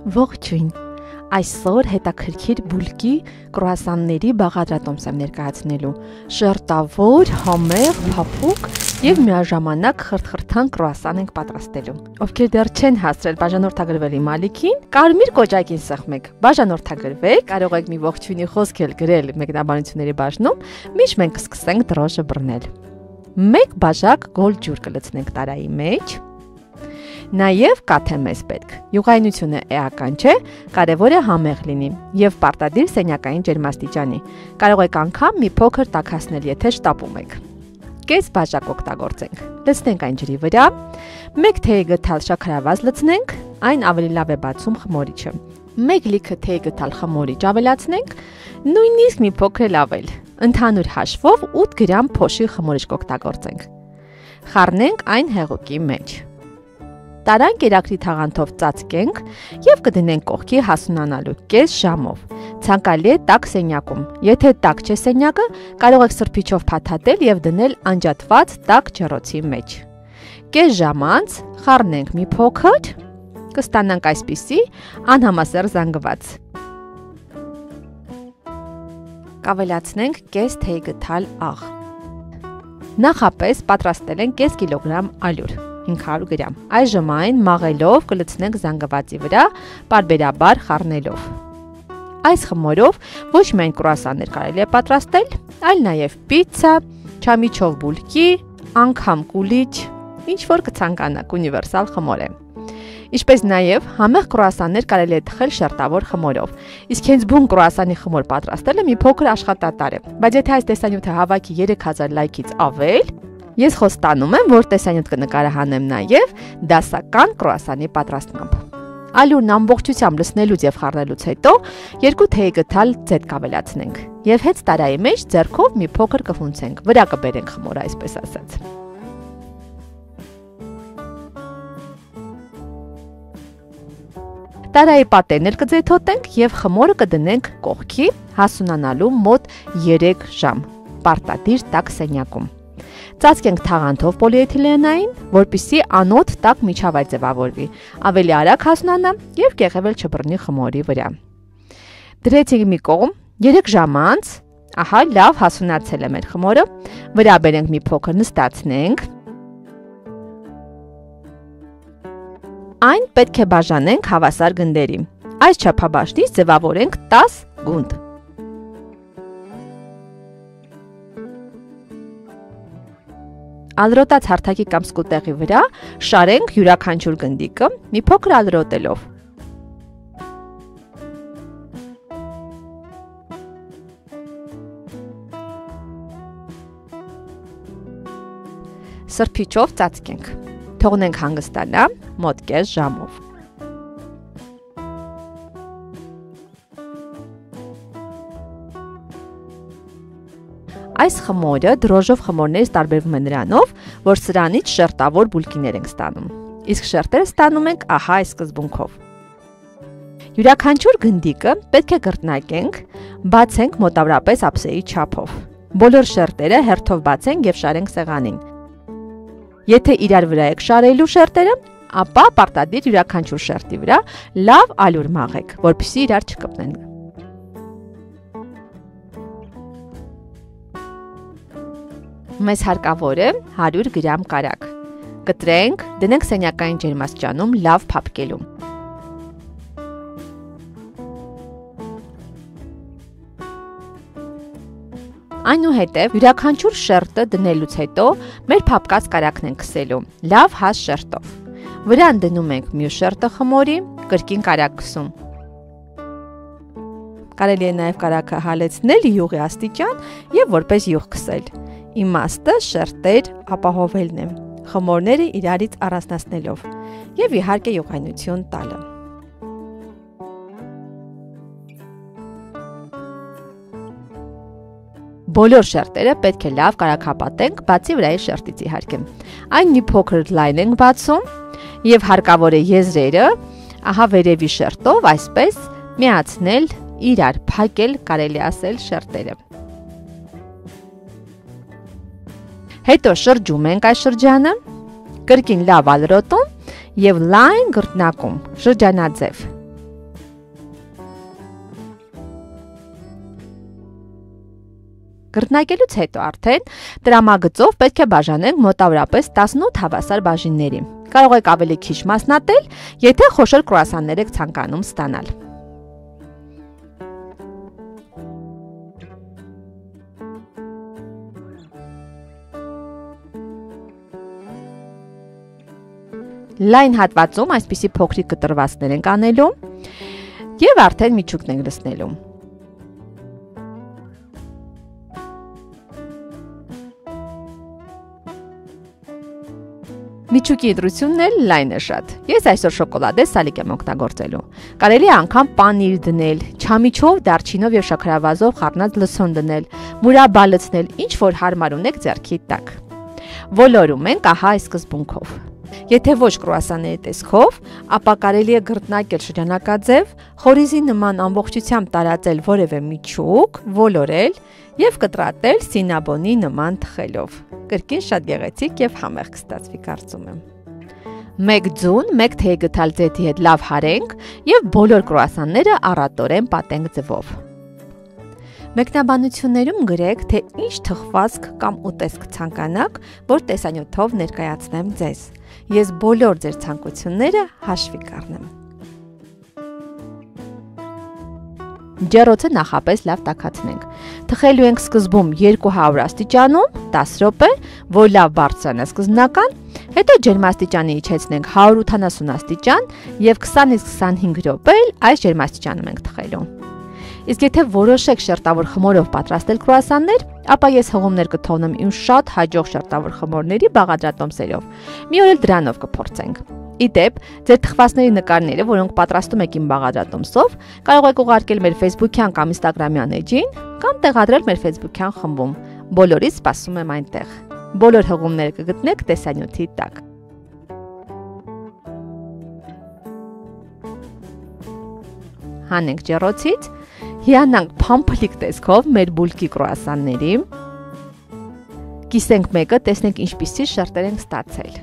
Ողջույն։ Այսօր հետաքրքիր բուլկի կրուասանների բաղադրատոմս եմ ներկայացնելու։ Շերտավոր, համեղ, փափուկ եւ միաժամանակ խրթխրթան կրուասան ենք պատրաստելու։ Ովքեր դեռ չեն հասցրել բաժանորդագրվել իմ ալիքին, կարմիր կոճակին սեղմեք։ Բաժանորդագրվեք, կարող եք մի ողջույնի խոսք էլ գրել մեկնաբանությունների բաժնում, միշտ մենք կսկսենք դրոշը բռնել։ 1 բաժակ գոլ ջուր կլցնենք տարայի մեջ Նաև կաթը մեզ պետք։ Յուղայնությունը էական չէ, կարևոր է համեղ լինի եւ պարտադիր սենյակային ջերմաստիճանի։ Կարող եք անգամ մի փոքր տաքացնել, եթե շտապում եք։ Կես բաժակ օգտագործենք։ Լցնենք այն ջրի վրա։ 1 թեյ գթալ շաքարավազ լցնենք, այն ավելի լավ է բացում խմորիչը։ 1 լիքը թեյ գթալ խմորիչ ավելացնենք, նույնիսկ մի փոքր ավել։ Ընդհանուր հաշվով 8 գրամ փոշի խմորիչ կօգտագործենք։ Խառնենք այն հեղուկի մեջ տարան կերակրի թաղանթով ծածկենք եւ կդնենք կողքի հասունանալու կես ժամով։ Ցանկալի է տաք սենյակում։ Եթե տաք չէ սենյակը, կարող եք սրբիչով փաթաթել եւ դնել անջատված տաք ջրոցի մեջ։ Կես ժամ անց խառնենք մի փոքր, կստանանք այսպիսի անհամասեր զանգված։ Կավելացնենք կես թեյ գթալ աղ։ Նախապես պատրաստել ենք կես կիլոգրամ ալյուր 500 գրամ։ Այժմ այն մաղելով կլցնենք զանգվածի վրա, բարբերաբար խառնելով։ Այս խմորով ոչ միայն կրուասաններ կարելի է պատրաստել, այլ նաև պիցցա, չամիչով բուլկի, անգամ կուլիչ, ինչ որ կցանկանաք ունիվերսալ խմոր է։ Ինչպես նաև համեղ կրուասաններ կարելի է թխել շերտավոր խմորով։ Իսկ հենց բուն կրուասանի խմոր պատրաստելը մի փոքր աշխատատար է։ Բայց եթե այս տեսանյութը հավաքի 3000 լայքից ավել, Ես խոստանում եմ, որ տեսանյութ կնկարահանեմ նաև դասական կրուասանի պատրաստմամբ։ Ալյուրն ամբողջությամբ լցնելուց եւ խառնելուց հետո երկու թեյ գթալ ձետ կավելացնենք եւ հետ տարայի մեջ ձեռքով մի փոքր կֆունցենք, վրա կբերենք խմորը, այսպես ասած։ Տարայի պատերն էլ կձեթոտենք եւ խմորը կդնենք կողքի հասունանալու մոտ 3 ժամ։ Պարտադիր տաք սենյակում։ Ծածկենք թաղանթով պոլիէթիլենային, որպիսի անոթ տաք միջավայր ձևավորվի, ավելի արագ հասնանա եւ կեղևել չբռնի խմորի վրա։ Դրեցինք մի կողմ 3 ժամ անց, ահա լավ հասունացել է մեր խմորը, վրա բերենք մի փոքր նստացնենք։ Այն պետք է բաժանենք հավասար գնդերի։ Այս չափաբաժնից ձևավորենք 10 գունդ։ ալրոտած հարթակի կամ սկուտեղի վրա շարենք յուրաքանչյուր գնդիկը մի փոքր ալրոտելով։ Սրբիչով ծածկենք։ Թողնենք հանգստանա մոտ կես ժամով։ Այս խմորը դրոժով խմորներից տարբերվում է նրանով, որ սրանից շերտավոր բուլկիներ ենք ստանում։ Իսկ շերտերը ստանում ենք ահա այս սկզբունքով։ Յուրաքանչյուր գնդիկը պետք է գրտնակենք, բացենք մոտավորապես ափսեի չափով։ Բոլոր շերտերը հերթով բացենք եւ շարենք սեղանին։ Եթե իրար վրա եք շարելու շերտերը, ապա պարտադիր յուրաքանչյուր շերտի վրա լավ ալյուր մաղեք, որպեսզի իրար չկպնեն։ մեզ հարկավոր է 100 գրամ կարակ։ Կտրենք, դնենք սենյակային ջերմաստիճանում լավ փափկելու։ Այնուհետև յուրաքանչյուր շերտը դնելուց հետո մեր փափկած կարակն ենք քսելու լավ հաս շերտով։ Վրան դնում ենք մյուս շերտը խմորի, կրկին կարակ քսում։ Կարելի է նաև կարակը հալեցնել յուղի աստիճան եւ որպես յուղ քսել։ Իմաստը շերտեր ապահովելն է, խմորները իրարից առանձնացնելով եւ իհարկե յուղայնություն տալը։ Բոլոր շերտերը պետք է լավ կարակապատենք, բացի վրայի շերտից իհարկե։ Այն մի փոքր լայն ենք բացում եւ հարկավոր է եզրերը, ահա վերևի շերտով այսպես միացնել իրար, փակել կարելի ասել շերտերը։ Հետո շրջում ենք այս շրջանը, կրկին լավ ալրոտում եւ լայն գրտնակում շրջանաձև։ Գրտնակելուց հետո արդեն տրամագծով պետք է բաժանենք մոտավորապես 18 հավասար բաժինների։ Կարող եք ավելի քիչ մասնատել, եթե խոշոր կրուասաններ եք ցանկանում ստանալ։ լայն հատվածում այսպիսի փոքրիկ կտրվածներ ենք անելու եւ արդեն միջուկն ենք լցնելու։ Միջուկի իդրությունն էլ լայն է շատ։ Ես այսօր շոկոլադե սալիկ եմ օգտագործելու։ Կարելի է անգամ պանիր դնել, չամիչով, դարչինով եւ շաքարավազով խառնած լսոն դնել, մուրաբա լցնել, ինչ որ հարմար ունեք ձեռքի տակ։ Ոլորում ենք ահա այս սկզբունքով։ Եթե ոչ կրուասանների տեսքով, ապա կարելի է գրտնակել շրջանակաձև, խորիզի նման ամբողջությամբ տարածել որևէ միջուկ, ոլորել եւ կտրատել սինաբոնի նման թխելով։ Կրկին շատ գեղեցիկ եւ համեղ կստացվի կարծում եմ։ Մեկ ձուն, մեկ թեյ գթալ ձեթի հետ լավ հարենք եւ բոլոր կրուասանները առատորեն պատենք ձվով։ Մեկնաբանություններում գրեք, թե ինչ թխվածք կամ ուտեսք ցանկանաք, որ տեսանյութով ներկայացնեմ ձեզ։ Ես բոլոր ձեր ցանկությունները հաշվի կառնեմ։ Ջեռոցը նախապես լավ տաքացնենք։ Թխելու ենք սկզբում 200 աստիճանում 10 րոպե, որ լավ բարձրանա սկզբնական, հետո ջերմաստիճանը իջեցնենք 180 աստիճան եւ 20-ից 25 րոպե այս ջերմաստիճանում ենք թխելու։ Իսկ եթե որոշեք շերտավոր խմորով պատրաստել կրուասաններ, ապա ես հողումներ կթողնեմ իմ շատ հաջող շերտավոր խմորների բաղադրատոմսերով։ Մի օր էլ դրանով կփորձենք։ Իդեպ, ձեր թխվածների նկարները, որոնք պատրաստում եք իմ բաղադրատոմսով, կարող եք ուղարկել մեր Facebook-յան կամ Instagram-յան էջին կամ տեղադրել մեր Facebook-յան խմբում։ Բոլորից սպասում եմ այնտեղ։ Բոլոր հղումները կգտնեք տեսանյութի տակ։ Հանենք ջեռոցից հիանանք փամփլիկ տեսքով մեր բուլկի կրուասանների։ Կիսենք մեկը, տեսնենք ինչպիսի շերտեր ենք ստացել։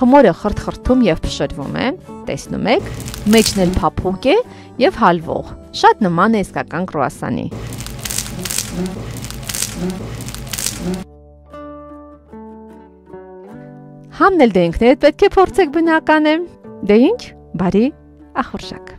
Խմորը խրթխրթում եւ փշրվում է, տեսնում եք, մեջն էլ փափուկ է եւ հալվող։ Շատ նման է իսկական կրուասանի։ Համն էլ դե ինքներդ պետք է փորձեք բնական է։ Դե ինչ, բարի ախորժակ։